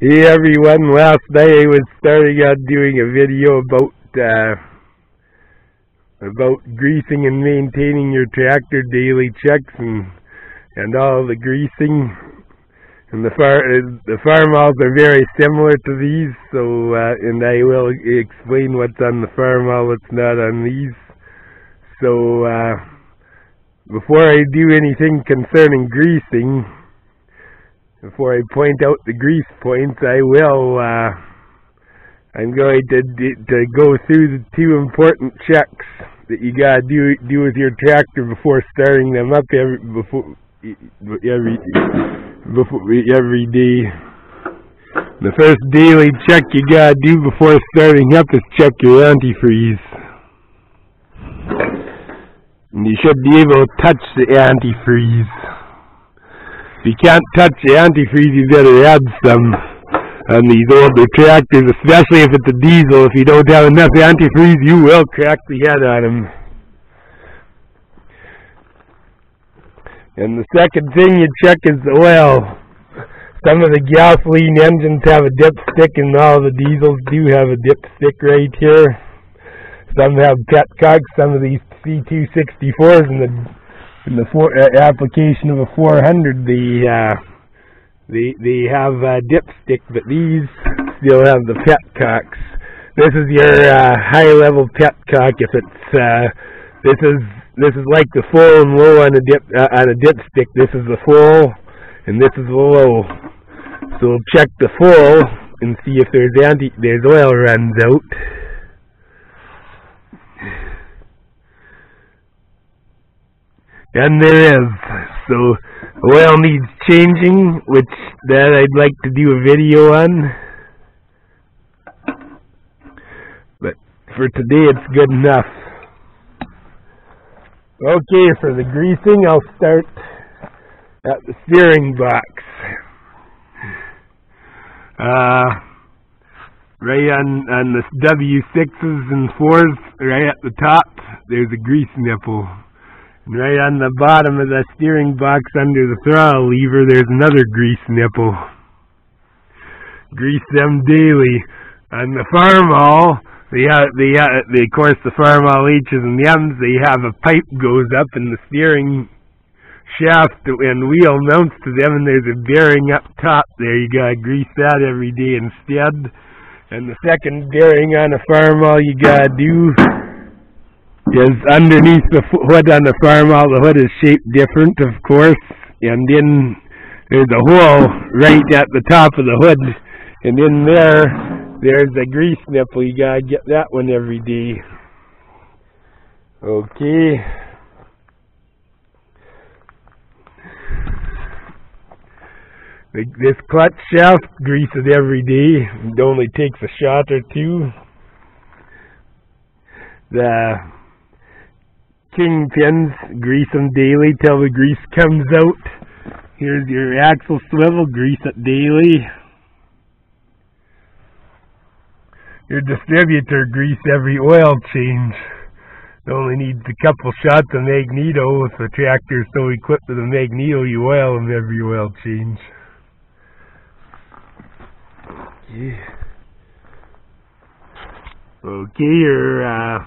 Hey everyone, last night I was starting on doing a video about uh, about greasing and maintaining your tractor daily checks and and all the greasing. And the far the farm Farmalls are very similar to these so uh, and I will explain what's on the farm Farmall what's not on these. So uh, before I do anything concerning greasing before I point out the grease points, I will, uh, I'm going to, to go through the two important checks that you gotta do, do with your tractor before starting them up every, before, every, before, every day. The first daily check you gotta do before starting up is check your antifreeze. And you should be able to touch the antifreeze. If you can't touch the antifreeze, you better add some on these older tractors, especially if it's a diesel. If you don't have enough antifreeze, you will crack the head on them. And the second thing you check is the oil. Some of the gasoline engines have a dipstick, and all the diesels do have a dipstick right here. Some have petcock, some of these C264s and the the for, uh, application of a 400, the uh, they they have a dipstick, but these still have the petcocks. This is your uh, high level petcock. If it's uh, this is this is like the full and low on a dip uh, on a dipstick. This is the full, and this is the low. So check the full and see if there's anti there's oil runs out. And there is. So oil needs changing, which that I'd like to do a video on. But for today it's good enough. Okay, for the greasing I'll start at the steering box. Uh, right on, on the W6s and 4s, right at the top, there's a grease nipple. Right on the bottom of the steering box under the throttle lever, there's another grease nipple. Grease them daily. On the Farmall, the, uh, the, uh, the, of course, the Farmall H's and M's, they have a pipe goes up in the steering shaft and wheel mounts to them, and there's a bearing up top there. You gotta grease that every day instead. And the second bearing on a Farmall you gotta do is underneath the hood on the Farmall. The hood is shaped different, of course, and then there's a hole right at the top of the hood, and in there, there's a grease nipple. You gotta get that one every day. Okay. This clutch shaft greases every day. It only takes a shot or two. The kingpins, grease them daily till the grease comes out. Here's your axle swivel, grease it daily. Your distributor grease every oil change. It only needs a couple shots of magneto. If the tractor is so equipped with a magneto, you oil them every oil change. Yeah. Okay, your uh,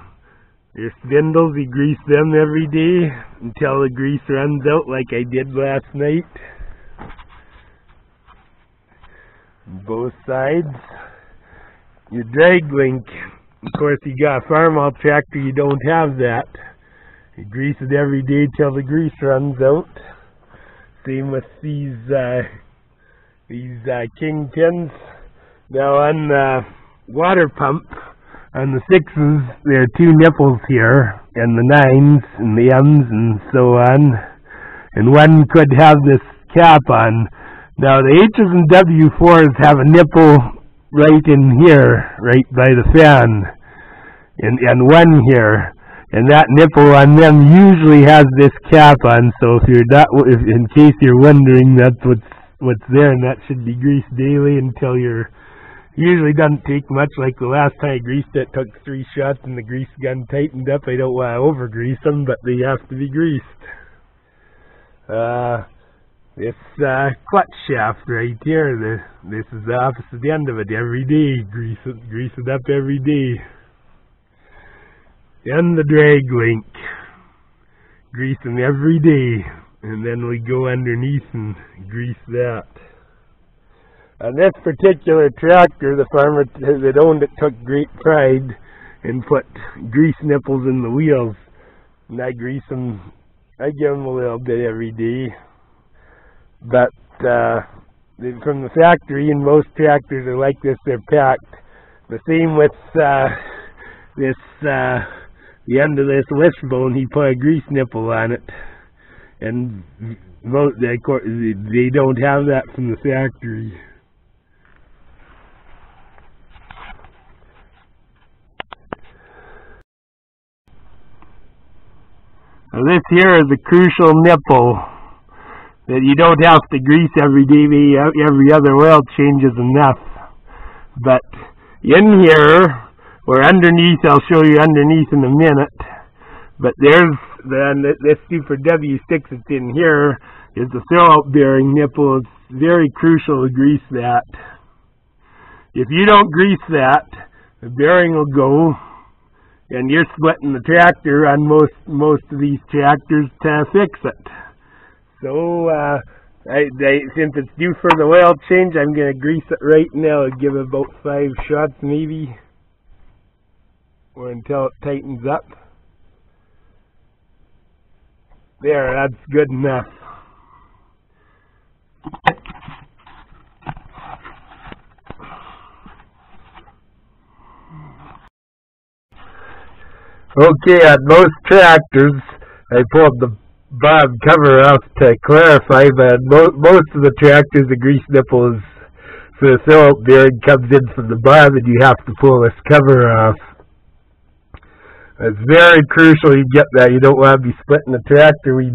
your spindles, you grease them every day until the grease runs out like I did last night. Both sides. Your drag link, of course you got a Farmall tractor, you don't have that. You grease it every day till the grease runs out. Same with these uh, these uh, kingpins. Now on the water pump, on the sixes, there are two nipples here, and the nines, and the M's, and so on. And one could have this cap on. Now, the H's and W4s have a nipple right in here, right by the fan, and, and one here. And that nipple on them usually has this cap on, so if you're not, if, in case you're wondering, that's what's, what's there, and that should be greased daily until you're Usually doesn't take much. Like the last time I greased it, took three shots and the grease gun tightened up. I don't want to over grease them, but they have to be greased. Uh, this uh, clutch shaft right here. The, this is the opposite end of it every day. Grease it, grease it up every day. And the drag link. Grease them every day. And then we go underneath and grease that. On this particular tractor, the farmer that owned it took great pride and put grease nipples in the wheels. And I grease them, I give them a little bit every day. But uh, from the factory, and most tractors are like this, they're packed. The same with uh, this, uh, the end of this wishbone, he put a grease nipple on it. And most, they, they don't have that from the factory. Now this here is a crucial nipple that you don't have to grease every day, every other oil change is enough. But in here, or underneath, I'll show you underneath in a minute, but there's then this Super W6 that's in here is the throwout bearing nipple. It's very crucial to grease that. If you don't grease that, the bearing will go and you're splitting the tractor on most most of these tractors to fix it. So uh, I, they, since it's due for the oil change, I'm going to grease it right now and give it about five shots maybe, or until it tightens up. There, that's good enough. Okay, on most tractors, I pulled the bob cover off to clarify, but mo most of the tractors, the grease nipple is so the throwout bearing comes in from the bob, and you have to pull this cover off. It's very crucial you get that. You don't want to be splitting the tractor. We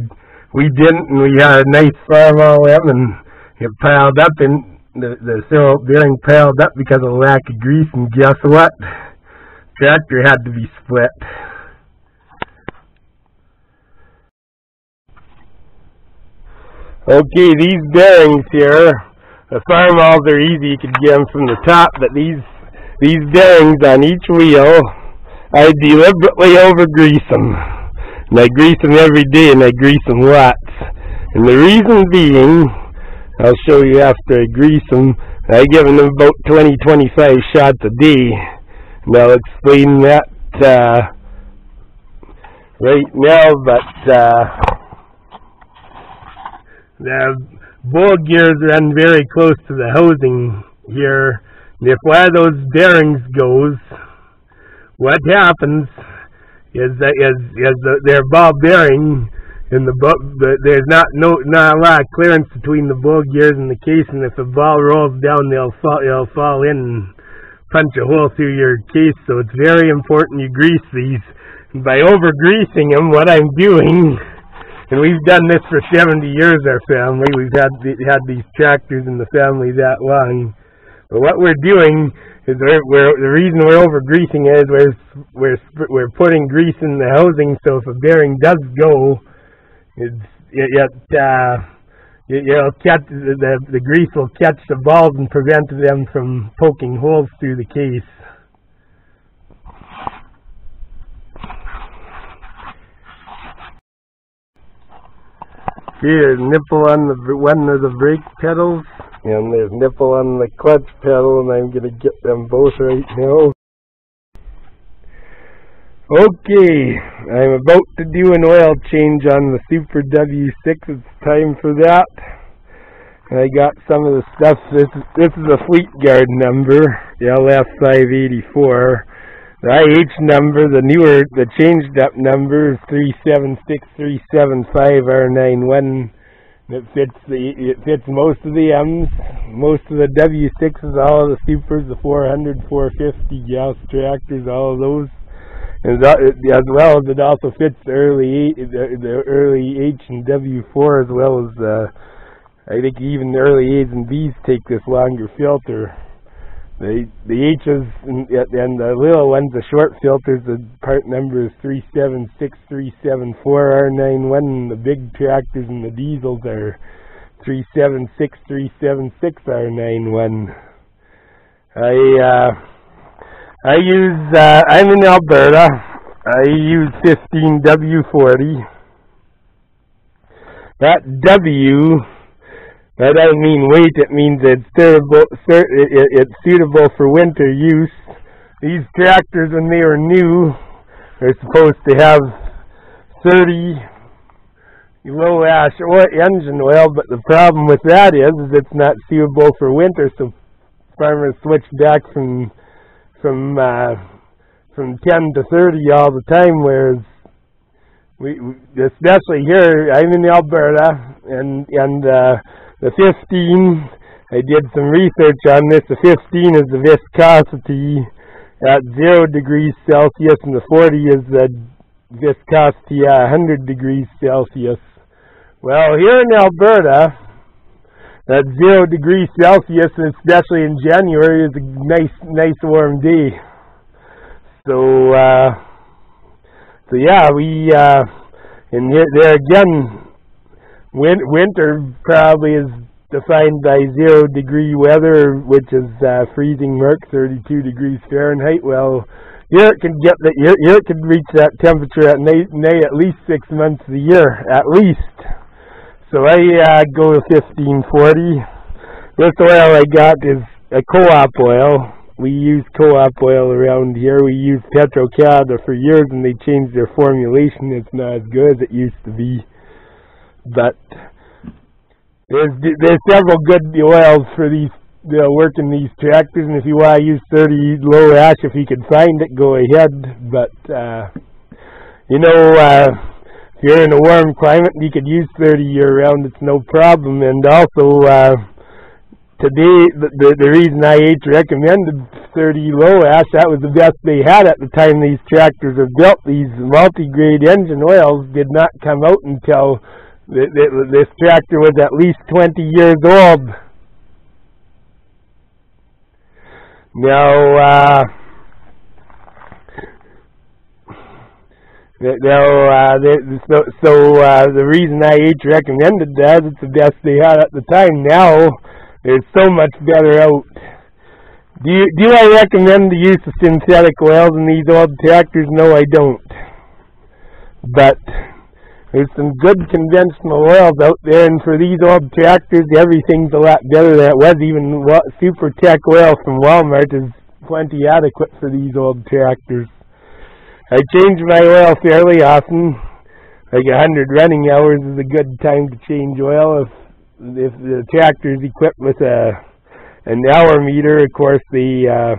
we didn't, and we had a nice farm them, and it piled up, and the the throwout bearing piled up because of lack of grease. And guess what? Tractor had to be split. Okay, these bearings here, the Farmalls are easy, you can get them from the top, but these these bearings on each wheel, I deliberately over grease them. And I grease them every day and I grease them lots. And the reason being, I'll show you after I grease them, I give them about 20, 25 shots a day. I'll explain that uh, right now, but uh, the bull gears run very close to the housing here. And if one of those bearings goes, what happens is that is is the, their ball bearing and the, the there's not no not a lot of clearance between the bull gears and the case, and if the ball rolls down, they'll fall they'll fall in punch a hole through your case. So it's very important you grease these. And by over greasing them, what I'm doing and we've done this for 70 years, our family. We've had had these tractors in the family that long. But what we're doing is we're, we're the reason we're over greasing is we're we're we're putting grease in the housing, so if a bearing does go, it's it, it uh, it'll catch the the grease will catch the balls and prevent them from poking holes through the case. Here's nipple on the one of the brake pedals, and there's nipple on the clutch pedal, and I'm going to get them both right now. Okay, I'm about to do an oil change on the Super W6. It's time for that. I got some of the stuff. This is, this is a Fleetguard number, LF584. The IH number, the newer, the changed up number is 376375R91. It fits the, it fits most of the M's, most of the W6s, all of the Supers, the 400, 450 gas tractors, all of those. And as well as it also fits the early the, the early H and W4 as well as the, I think even the early A's and B's take this longer filter. The the H's and, and the little ones, the short filters, the part number is 37637 4R91. The big tractors and the diesels are three seven six three seven six R nine one. I uh I use uh I'm in Alberta. I use fifteen W forty. That W that doesn't mean weight, it means it's suitable, it's suitable for winter use. These tractors, when they were new, are supposed to have 30 low ash oil, engine oil, but the problem with that is, is it's not suitable for winter, so farmers switch back from from uh, from 10 to 30 all the time, whereas we, especially here, I'm in Alberta, and and uh, the 15, I did some research on this. The 15 is the viscosity at 0 degrees Celsius, and the 40 is the viscosity at 100 degrees Celsius. Well, here in Alberta, that 0 degrees Celsius, especially in January, is a nice, nice warm day. So, uh, so yeah, we, uh, and here, there again, win winter probably is defined by zero degree weather, which is uh, freezing murk, 32 degrees Fahrenheit. Well, here it can get that. Here, here it can reach that temperature at nay, nay at least six months a year, at least. So I uh, go to 1540. This oil I got is a co-op oil we use co-op oil around here. We use Petro-Canada for years, and they changed their formulation. It's not as good as it used to be. But there's there's several good oils for these you know, working these tractors, and if you want to use 30 low ash, if you can find it, go ahead. But uh, you know, uh, you're in a warm climate, you could use 30 year round. It's no problem, and also. Uh, today the, the, the reason IH recommended 30 low ash that was the best they had at the time these tractors were built these multi-grade engine oils did not come out until the, the, this tractor was at least 20 years old now uh now, uh, so, so uh, the reason IH recommended that, it's the best they had at the time. Now, it's so much better out. Do you, do I recommend the use of synthetic oils in these old tractors? No, I don't. But there's some good conventional oils out there, and for these old tractors, everything's a lot better than it was. Even Super Tech oil from Walmart is plenty adequate for these old tractors. I change my oil fairly often. Like a hundred running hours is a good time to change oil. If if the tractor is equipped with a an hour meter, of course the uh,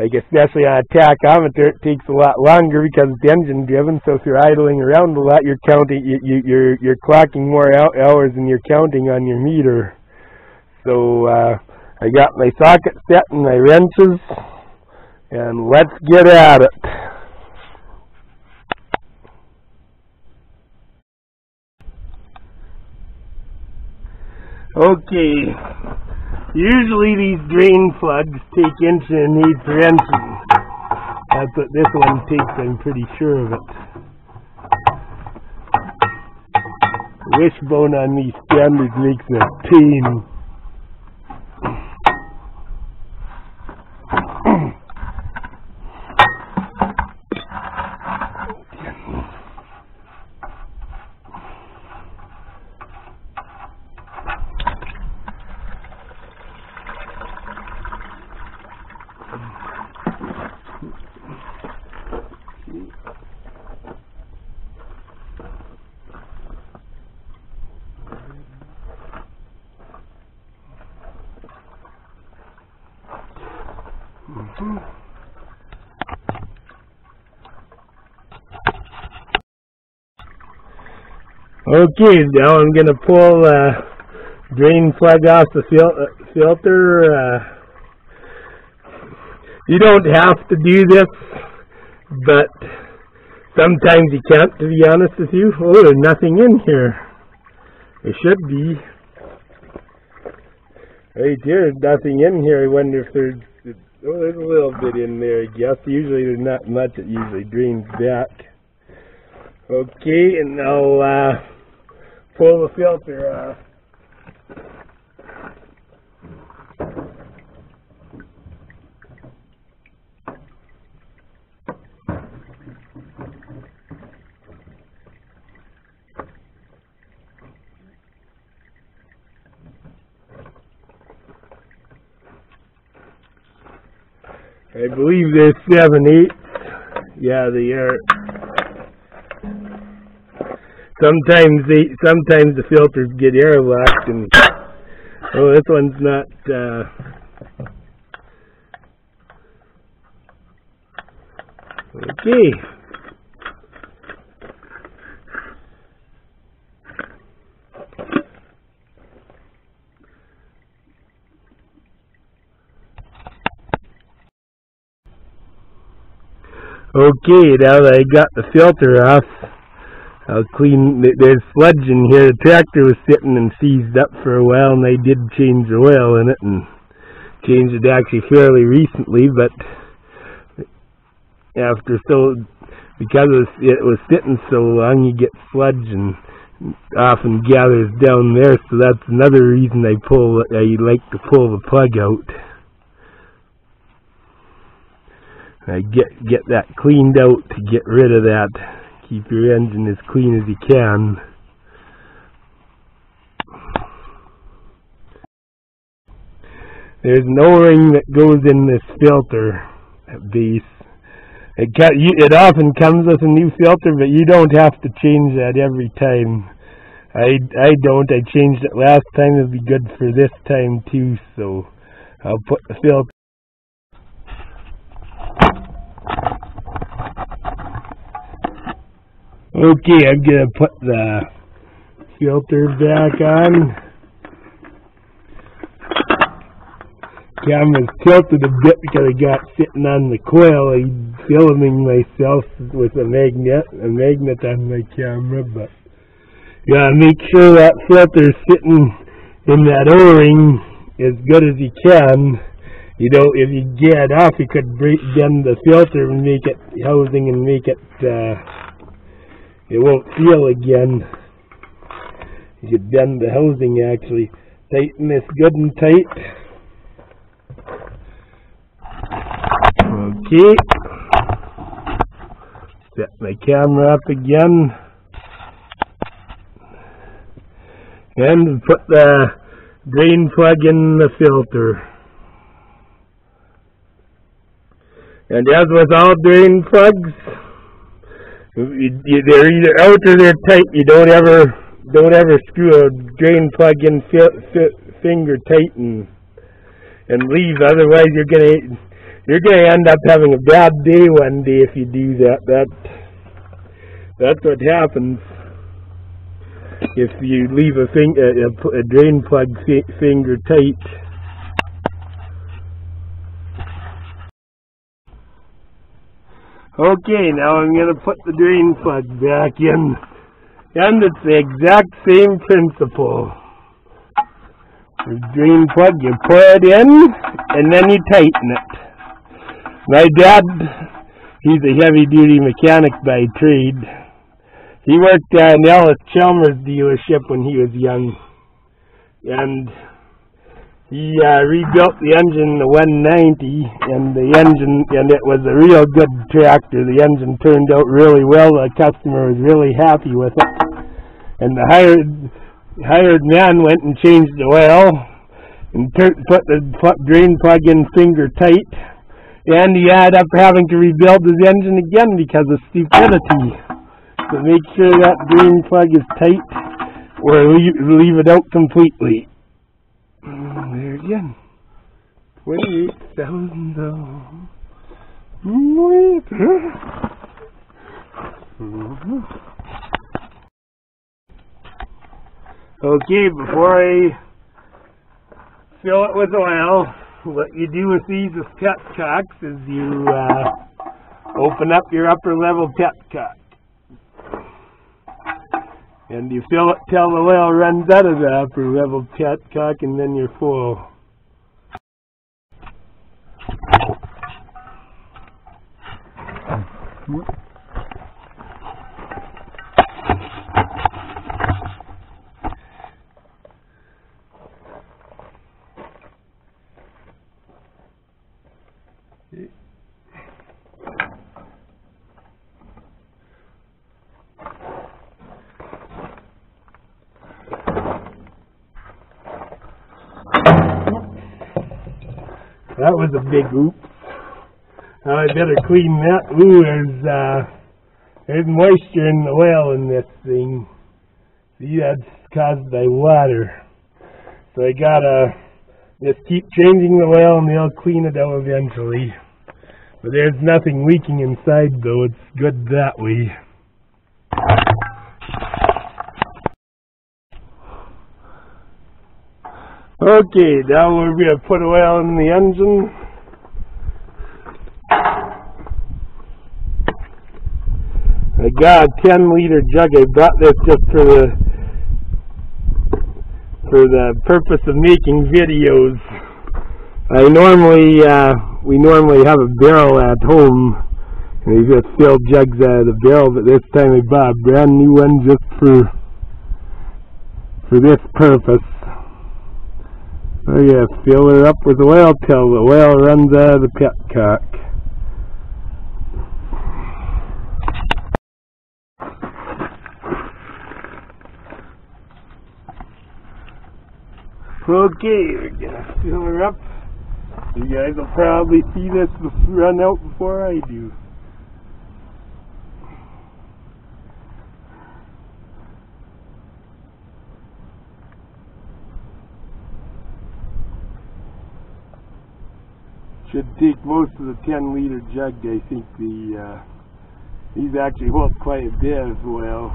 like especially on a tachometer, it takes a lot longer because it's engine driven. So if you're idling around a lot, you're counting you, you you're you're clocking more hours than you're counting on your meter. So uh, I got my socket set and my wrenches, and let's get at it. Okay. Usually these drain plugs take inch and eighth wrenching. That's what this one takes, I'm pretty sure of it. wishbone on these standards makes a pain. Okay, now I'm going to pull uh, drain plug off the fil uh, filter. Uh, you don't have to do this, but sometimes you can't, to be honest with you. Oh, there's nothing in here. There should be. Right here, nothing in here. I wonder if there's, oh, there's a little bit in there, I guess. Usually there's not much. It usually drains back. Okay, and now, uh, pull the filter off. I believe there's seven eighths. Yeah, they are. Sometimes they, sometimes the filters get airlocked and, oh, this one's not, uh, okay. Okay, now that I got the filter off, I'll clean, there's sludge in here. The tractor was sitting and seized up for a while and I did change the oil in it and changed it actually fairly recently, but after so, because it was sitting so long, you get sludge and often gathers down there, so that's another reason I pull, I like to pull the plug out. I get get that cleaned out to get rid of that. Keep your engine as clean as you can. There's an O-ring that goes in this filter base. It it often comes with a new filter, but you don't have to change that every time. I I don't. I changed it last time. It'll be good for this time too. So I'll put the filter. Okay, I'm gonna put the filter back on. Camera's tilted a bit because I got sitting on the coil. I'm filming myself with a magnet, a magnet on my camera, but gotta make sure that filter's sitting in that O-ring as good as you can. You know, if you get off, you could break bend the filter and make it housing and make it. Uh, it won't feel again. You bend the housing actually. Tighten this good and tight. Okay. Set my camera up again. And put the drain plug in the filter. And as with all drain plugs, they're either out or they're tight. You don't ever don't ever screw a drain plug in fi, fi, finger tight and and leave. Otherwise, you're gonna you're gonna end up having a bad day one day if you do that. That that's what happens if you leave a, a, a, a drain plug fi, finger tight. Okay, now I'm going to put the drain plug back in. And it's the exact same principle. The drain plug, you pour it in, and then you tighten it. My dad, he's a heavy duty mechanic by trade. He worked at an Ellis Chalmers dealership when he was young. And he uh, rebuilt the engine, the 190, and the engine, and it was a real good tractor. The engine turned out really well. The customer was really happy with it. And the hired hired man went and changed the oil and put the drain plug in finger tight. And he ended up having to rebuild his engine again because of stupidity. So make sure that drain plug is tight or leave, leave it out completely. Mm, there again. Twenty-eight thousand dollars. Okay, before I fill it with oil, what you do with these with petcocks is you uh, open up your upper level petcock. And you feel, tell the whale runs out of the upper level petcock and then you're full. That was a big oops. Now I better clean that. Ooh, there's uh, there's moisture in the oil in this thing. See, that's caused by water. So I gotta just keep changing the oil and they'll clean it out eventually. But there's nothing leaking inside though. It's good that way. Okay, now we're going to put oil in the engine. I got a 10 liter jug. I bought this just for the for the purpose of making videos. I normally uh, we normally have a barrel at home and we just fill jugs out of the barrel, but this time I bought a brand new one just for for this purpose. Oh yeah, fill her up with oil till the oil runs out of the petcock. Okay, we're gonna fill her up. You guys will probably see this run out before I do. Should take most of the 10 liter jug. I think the uh, these actually hold quite a bit of oil.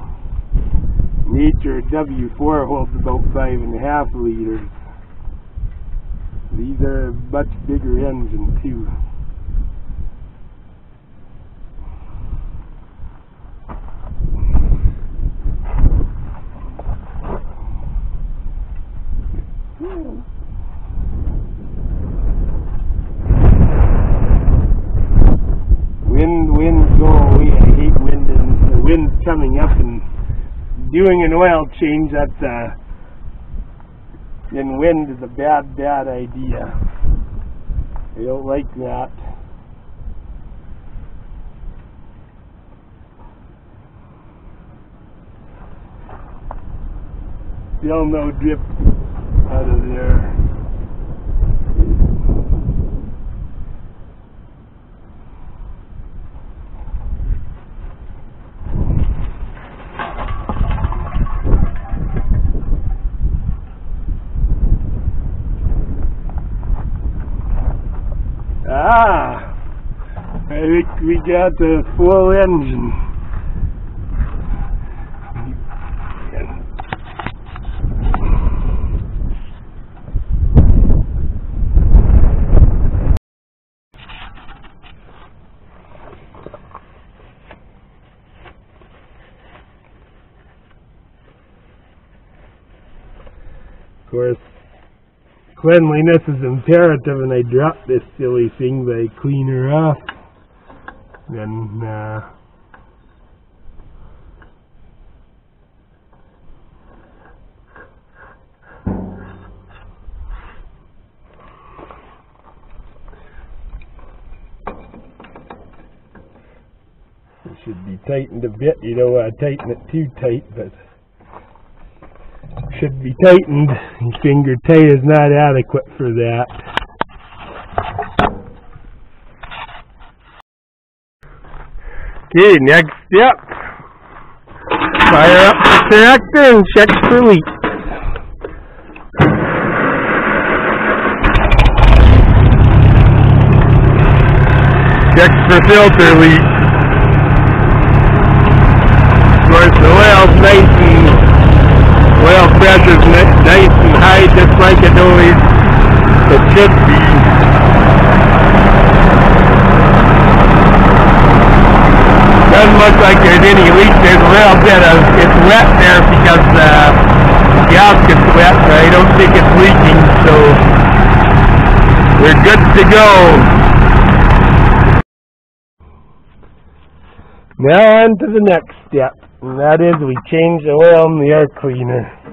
Nature W4 holds about five and a half liters. These are much bigger engine too. Wind, wind, go away. I hate wind and the wind coming up and doing an oil change. That's uh, in wind is a bad, bad idea. I don't like that. Still no drip out of there. Ah, I think we got the full engine. Of course, cleanliness is imperative and I dropped this silly thing I clean her off. Then uh It should be tightened a bit, you don't want to tighten it too tight, but should be tightened. Finger tight is not adequate for that. Okay, next step. Fire up the tractor and check for leaks. Check for filter leaks. Of course, the oil's nice oil nice and high, just like it always it should be. Doesn't look like there's any leak. There's a little bit of it's wet there because uh, the gasket's wet, but I don't think it's leaking, so we're good to go. Now on to the next step, and that is we change the oil in the air cleaner.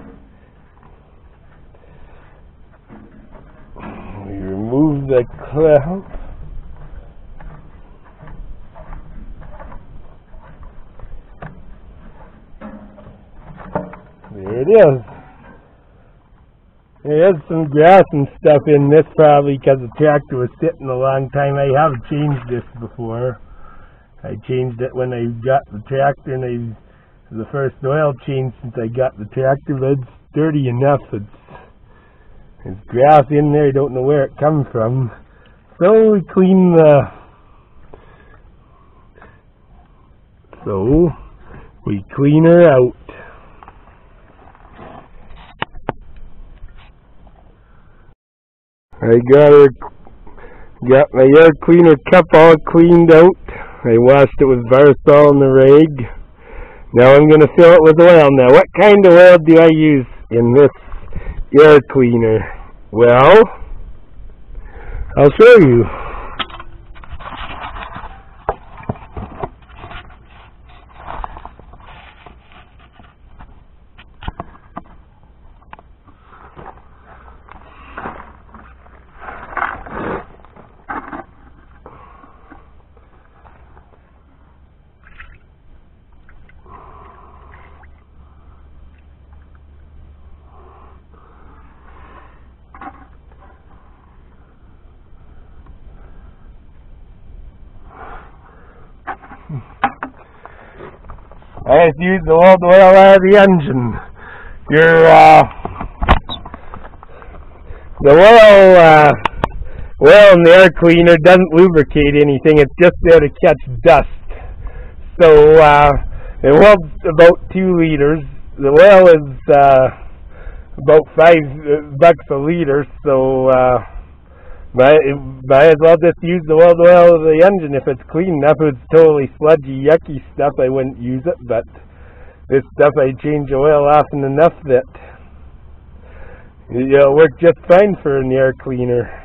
the cloud. There it is. There is some grass and stuff in this probably because the tractor was sitting a long time. I have changed this before. I changed it when I got the tractor and I the first oil change since I got the tractor, but it's dirty enough. It's there's grass in there, I don't know where it comes from. So we clean the, so we clean her out. I got her, got my air cleaner cup all cleaned out. I washed it with Varsol and the rag. Now I'm going to fill it with oil. Now what kind of oil do I use in this air cleaner? Well, I'll show you. I just use the old oil out of the engine. Your uh, the oil uh, oil in the air cleaner doesn't lubricate anything. It's just there to catch dust. So uh, it holds about two liters. The oil is uh, about five bucks a liter. So uh, might, might as well just use the old oil of the engine if it's clean enough. If it's totally sludgy, yucky stuff, I wouldn't use it, but this stuff I change the oil often enough that it'll work just fine for an air cleaner.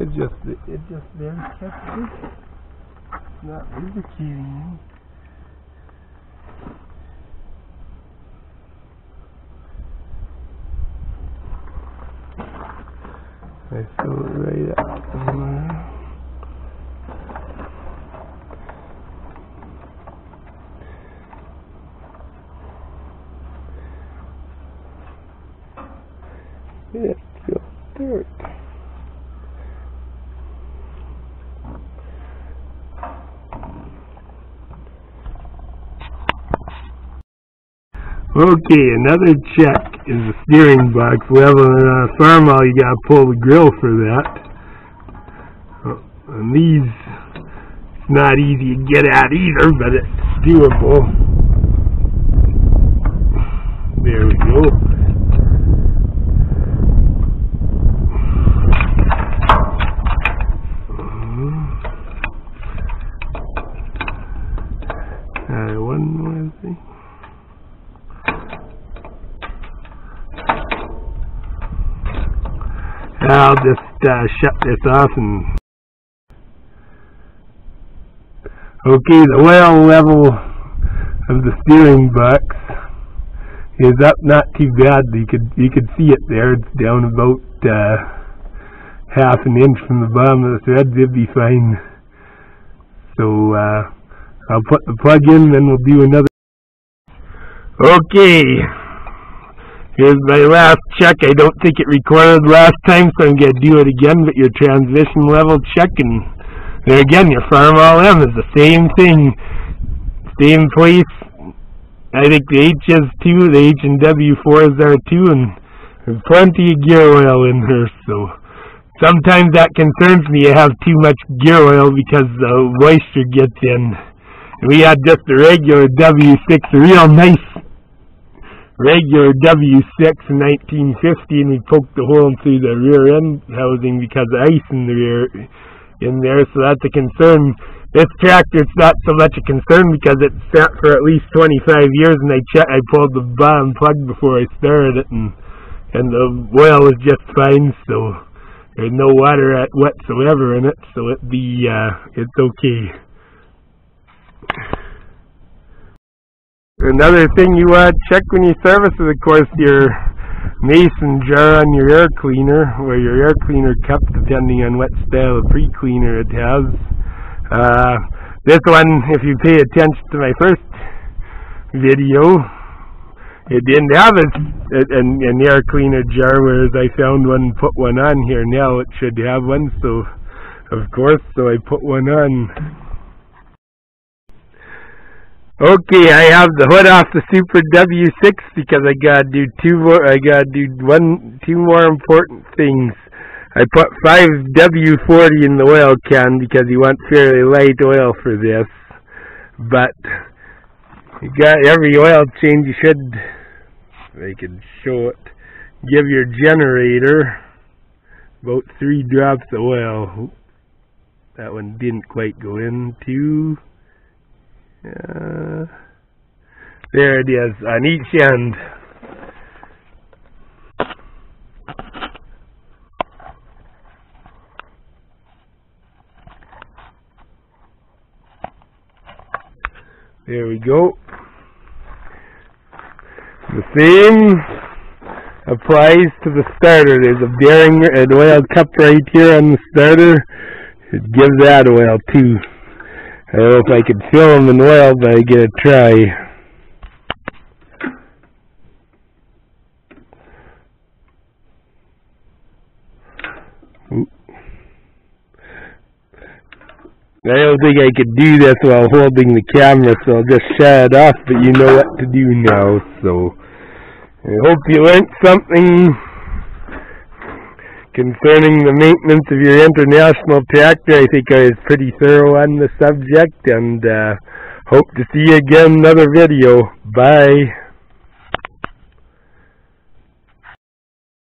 It just, it just kept it. It's not lubricating. I fill it right up somewhere. It feels dirt. Okay, another check is the steering box level and on a Farmall you gotta pull the grill for that. Uh, and these, it's not easy to get at either, but it's doable. There we go. Uh, one more thing. I'll just uh, shut this off and okay the oil level of the steering box is up not too bad. You could you could see it there. It's down about uh, half an inch from the bottom of the threads it'd be fine. So uh, I'll put the plug in then we'll do another. Okay Here's my last check. I don't think it recorded last time, so I'm going to do it again, but your transmission level check, and there again, your Farmall M is the same thing. Same place. I think the H is 2, the H and W4s are 2, and there's plenty of gear oil in her, so sometimes that concerns me. I have too much gear oil because the moisture gets in. We had just a regular W6, a real nice regular W6 in 1950 and we poked the hole through the rear end housing because of ice in the rear in there, so that's a concern. This tractor, it's not so much a concern because it's sat for at least 25 years and I checked, I pulled the bottom plug before I started it and and the oil is just fine, so there's no water at whatsoever in it, so it be uh, it's okay. Another thing you to check when you service is, of course, your mason jar on your air cleaner, or your air cleaner cup, depending on what style of pre-cleaner it has. Uh, This one, if you pay attention to my first video, it didn't have a, an, an air cleaner jar, whereas I found one and put one on here. Now it should have one, so of course, so I put one on. Okay, I have the hood off the Super W6 because I gotta do two more, I gotta do one, two more important things. I put 5 W40 in the oil can because you want fairly light oil for this. But, you got every oil change you should, I can show it, give your generator about 3 drops of oil. That one didn't quite go in. Two, uh, there it is on each end. There we go. The same applies to the starter. There's a bearing, an oil cup right here on the starter. It gives that oil too. I if I could fill them in oil, but I get a try. I don't think I could do this while holding the camera, so I'll just shut it off, but you know what to do now, so I hope you learned something concerning the maintenance of your international tractor. I think I was pretty thorough on the subject and uh, hope to see you again in another video. Bye.